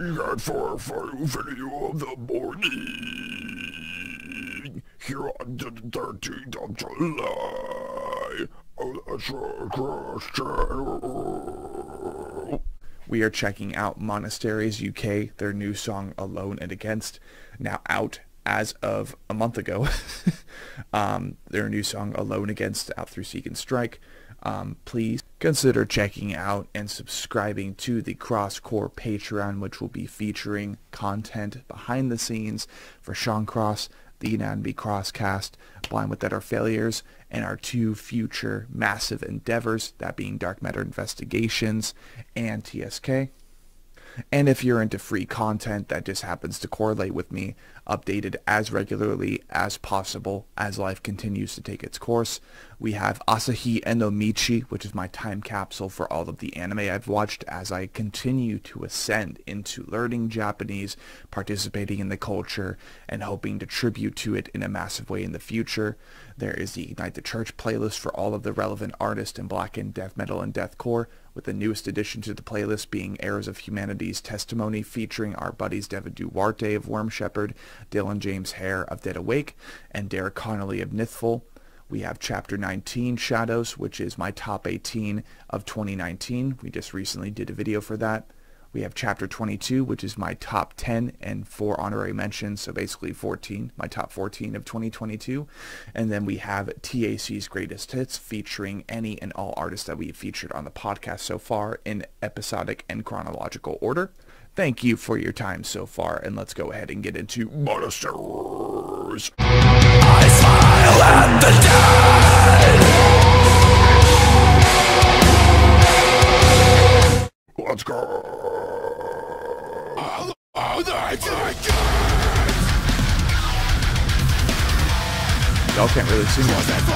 got for a video of the morning. Here on the 13th of July. We are checking out Monasteries UK, their new song Alone and Against, now out as of a month ago. um, their new song Alone Against out through Seek and Strike. Um, please consider checking out and subscribing to the Crosscore Patreon, which will be featuring content behind the scenes for Sean Cross, the Anatomy Crosscast, Blind Without Our Failures, and our two future massive endeavors, that being Dark Matter Investigations and TSK. And if you're into free content that just happens to correlate with me, updated as regularly as possible as life continues to take its course, we have Asahi Enomichi, which is my time capsule for all of the anime I've watched as I continue to ascend into learning Japanese, participating in the culture, and hoping to tribute to it in a massive way in the future. There is the Ignite the Church playlist for all of the relevant artists in black and death metal and deathcore, with the newest addition to the playlist being Heirs of Humanity's Testimony featuring our buddies Devin Duarte of Worm Shepherd, Dylan James Hare of Dead Awake, and Derek Connolly of Nithful. We have Chapter 19, Shadows, which is my top 18 of 2019. We just recently did a video for that. We have Chapter 22, which is my top 10 and four honorary mentions, so basically 14, my top 14 of 2022. And then we have TAP's Greatest Hits, featuring any and all artists that we've featured on the podcast so far in episodic and chronological order. Thank you for your time so far, and let's go ahead and get into Monasteries. I smile at the dead. Let's go. Y'all can't really see me on that.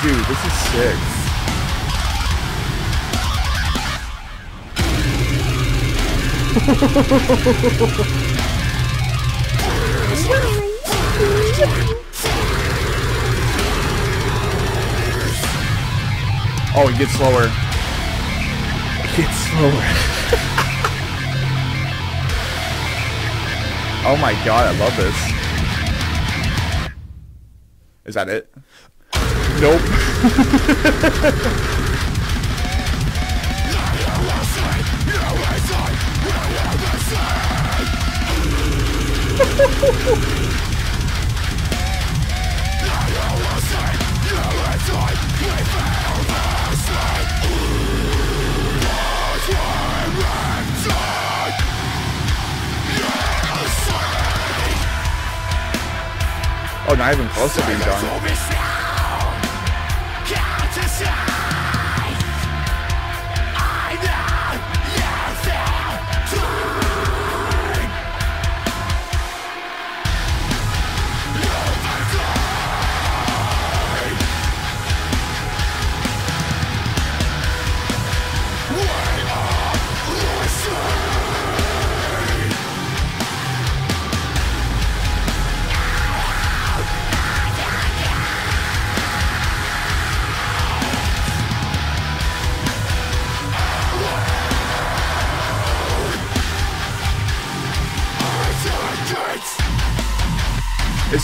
Dude, this is sick. Oh, it gets slower. Gets slower. oh my god, I love this. Is that it? Nope. Oh, not even close to being done.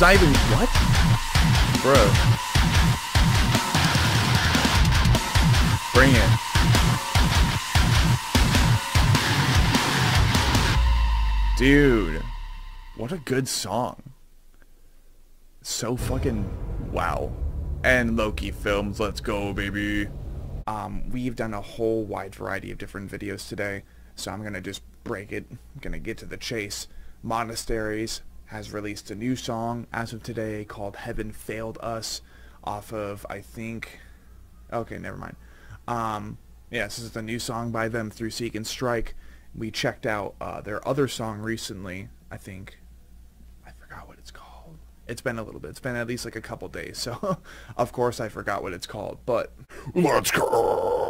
Not even what, bro. Bring it. Dude, what a good song. So fucking wow. And Loki Films, let's go, baby. Um, we've done a whole wide variety of different videos today, so I'm gonna just break it. I'm gonna get to the chase. Monasteries has released a new song as of today called Heaven Failed Us off of, I think, okay, never mind. Um, yeah, this is the new song by them through Seek and Strike. We checked out uh, their other song recently, I think. I forgot what it's called. It's been a little bit. It's been at least like a couple days, so of course I forgot what it's called. But Let's go.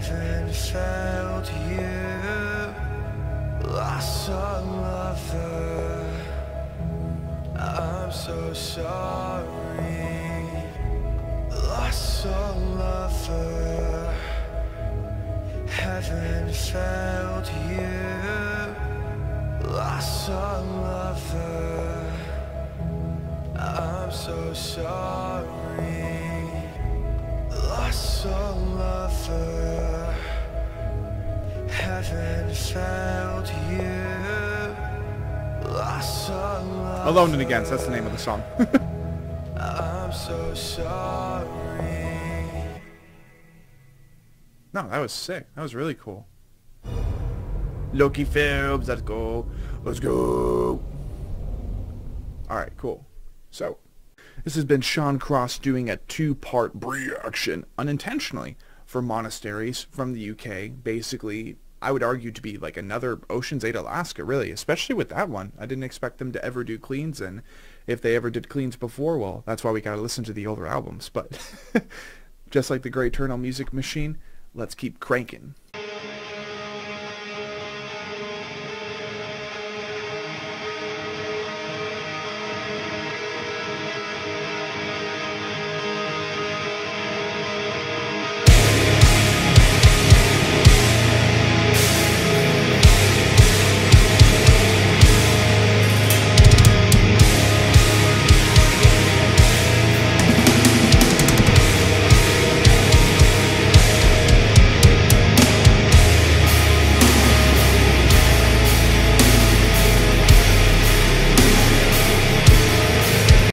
Heaven failed you. Lost a lover, I'm so sorry. Lost a lover, haven't felt you. Lost a lover. I'm so sorry. Lost a lover. Haven't felt you. Lost a lover. Alone and Against, that's the name of the song. I'm so sorry. no, that was sick. That was really cool. Loki Films, let's go. Let's go. Alright, cool. So, this has been Sean Cross doing a two-part reaction, unintentionally, for monasteries from the UK. Basically, I would argue to be like another Oceans Ate Alaska, really, especially with that one. I didn't expect them to ever do cleans, and if they ever did cleans before, well, that's why we gotta listen to the older albums. But just like the Great Eternal Music Machine, let's keep cranking.